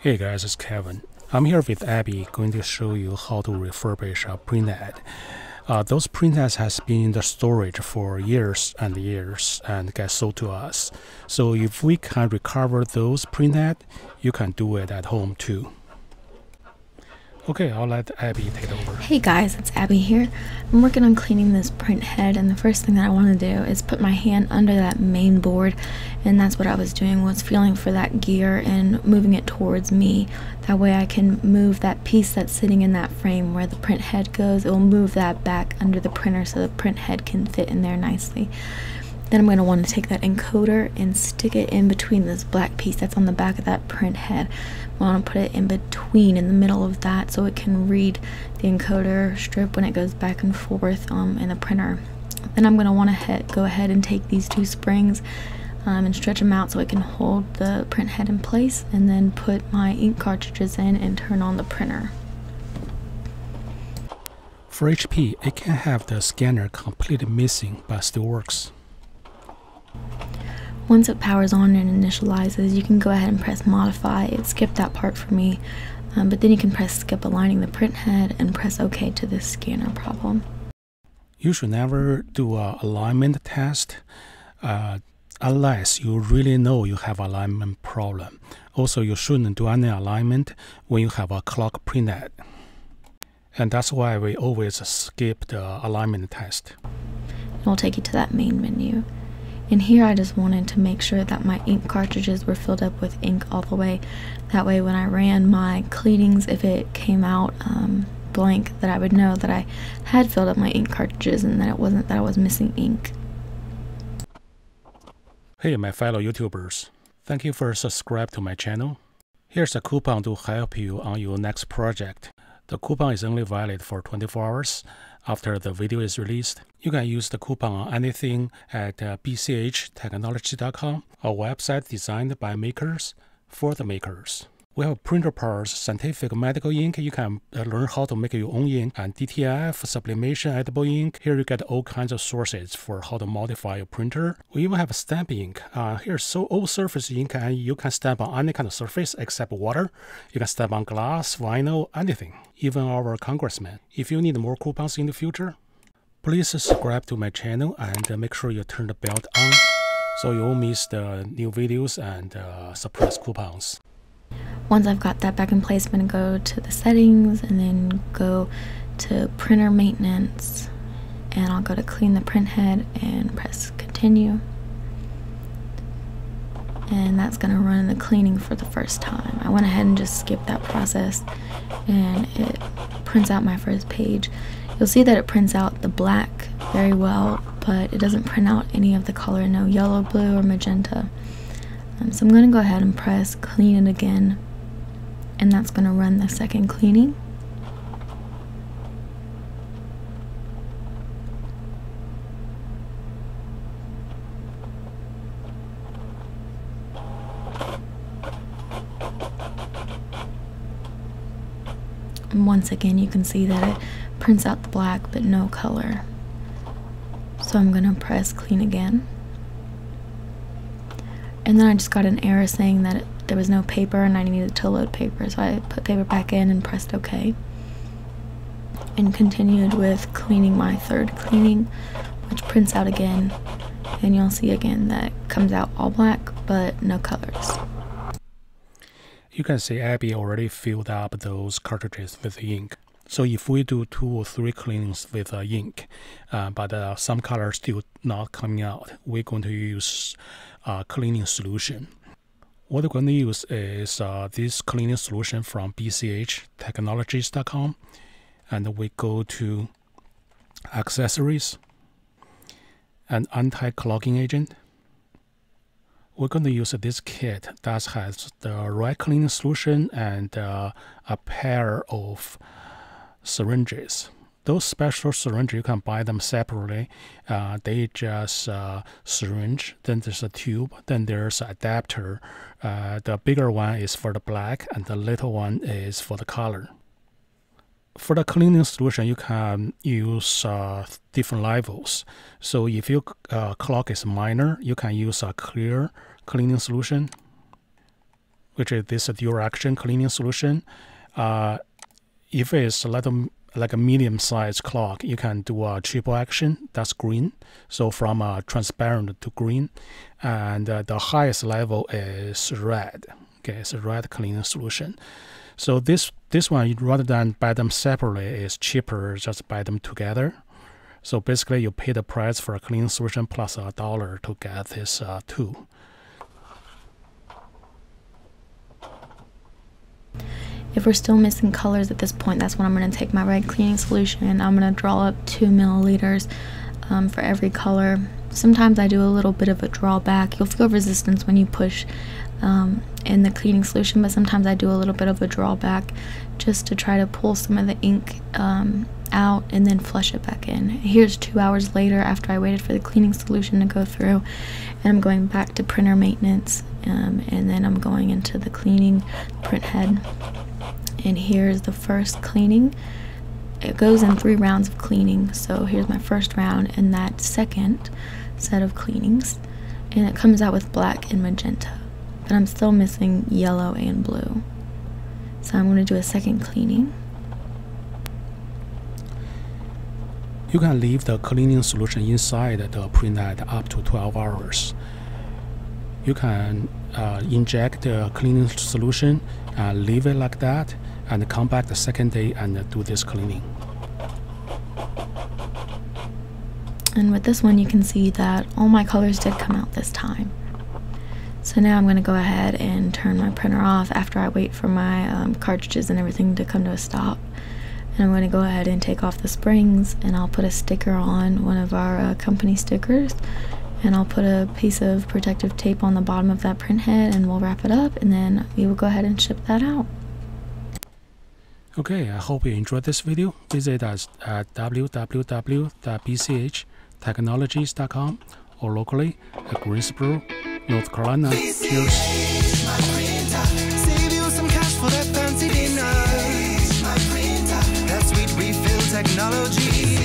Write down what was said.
Hey guys, it's Kevin. I'm here with Abby, going to show you how to refurbish a printhead. Uh, those printheads has been in the storage for years and years and get sold to us. So if we can recover those printhead, you can do it at home too. Okay, I'll let Abby take over. Hey guys, it's Abby here. I'm working on cleaning this print head and the first thing that I want to do is put my hand under that main board and that's what I was doing was feeling for that gear and moving it towards me. That way I can move that piece that's sitting in that frame where the print head goes. It will move that back under the printer so the print head can fit in there nicely. Then I'm going to want to take that encoder and stick it in between this black piece that's on the back of that print head. I want to put it in between, in the middle of that, so it can read the encoder strip when it goes back and forth um, in the printer. Then I'm going to want to go ahead and take these two springs um, and stretch them out so it can hold the print head in place, and then put my ink cartridges in and turn on the printer. For HP, it can have the scanner completely missing but still works. Once it powers on and initializes, you can go ahead and press modify. It skipped that part for me, um, but then you can press skip aligning the print head and press OK to this scanner problem. You should never do a alignment test uh, unless you really know you have alignment problem. Also, you shouldn't do any alignment when you have a clog printhead. And that's why we always skip the alignment test. It'll take you to that main menu. And here I just wanted to make sure that my ink cartridges were filled up with ink all the way. That way when I ran my cleanings, if it came out um, blank, that I would know that I had filled up my ink cartridges and that it wasn't that I was missing ink. Hey my fellow YouTubers, thank you for subscribing to my channel. Here's a coupon to help you on your next project. The coupon is only valid for 24 hours after the video is released. You can use the coupon on anything at uh, bchtechnology.com, a website designed by makers for the makers. We have printer parts, scientific medical ink. You can uh, learn how to make your own ink and DTF, sublimation, edible ink. Here you get all kinds of sources for how to modify your printer. We even have stamp ink. Uh, here's so all surface ink and you can stamp on any kind of surface except water. You can stamp on glass, vinyl, anything, even our congressman. If you need more coupons in the future, please subscribe to my channel and uh, make sure you turn the bell on so you won't miss the new videos and uh, surprise coupons. Once I've got that back in place, I'm going to go to the settings and then go to printer maintenance and I'll go to clean the print head and press continue. And that's going to run the cleaning for the first time. I went ahead and just skipped that process and it prints out my first page. You'll see that it prints out the black very well, but it doesn't print out any of the color, no yellow, blue, or magenta. Um, so I'm going to go ahead and press clean it again and that's going to run the second cleaning. And once again, you can see that it prints out the black but no color. So I'm going to press clean again. And then I just got an error saying that there was no paper and I needed to load paper. So I put paper back in and pressed OK. And continued with cleaning my third cleaning, which prints out again. And you'll see again that comes out all black but no colors. You can see Abby already filled up those cartridges with ink. So if we do two or three cleanings with uh, ink, uh, but uh, some color still not coming out, we're going to use uh, cleaning solution. What we're going to use is uh, this cleaning solution from bchtechnologies.com. And we go to accessories and anti-clogging agent. We're going to use this kit that has the right cleaning solution and uh, a pair of syringes those special syringes you can buy them separately. Uh, they just uh, syringe, then there's a tube, then there's adapter. Uh, the bigger one is for the black, and the little one is for the color. For the cleaning solution, you can use uh, different levels. So if your uh, clog is minor, you can use a clear cleaning solution. which is this dual action cleaning solution. Uh, if it's a little like a medium sized clog, you can do a triple action. That's green. So from uh, transparent to green, and uh, the highest level is red. Okay, it's a red cleaning solution. So this this one rather than buy them separately is cheaper just buy them together. So basically, you pay the price for a cleaning solution plus a dollar to get this uh, two. If we're still missing colors at this point, that's when I'm going to take my red cleaning solution. I'm going to draw up two milliliters um, for every color. Sometimes I do a little bit of a drawback. You'll feel resistance when you push um, in the cleaning solution, but sometimes I do a little bit of a drawback just to try to pull some of the ink um, out and then flush it back in. Here's two hours later after I waited for the cleaning solution to go through, and I'm going back to printer maintenance, um, and then I'm going into the cleaning print head. And here's the first cleaning. It goes in three rounds of cleaning, so here's my first round and that second set of cleanings, and it comes out with black and magenta but I'm still missing yellow and blue. So I'm going to do a second cleaning. You can leave the cleaning solution inside the printhead up to 12 hours. You can uh, inject the cleaning solution, uh, leave it like that, and come back the second day and do this cleaning. And with this one, you can see that all my colors did come out this time. So now I'm going to go ahead and turn my printer off after I wait for my um, cartridges and everything to come to a stop. And I'm going to go ahead and take off the springs and I'll put a sticker on one of our uh, company stickers and I'll put a piece of protective tape on the bottom of that print head and we'll wrap it up and then we will go ahead and ship that out. Okay, I hope you enjoyed this video. Visit us at www.bchtechnologies.com or locally at Greensboro, North Carolina. Cheers. technology